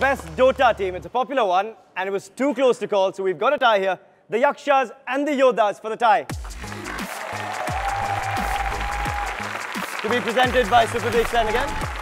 best Dota team. It's a popular one, and it was too close to call, so we've got a tie here. The Yakshas and the Yodhas for the tie. To be presented by Super Sen again.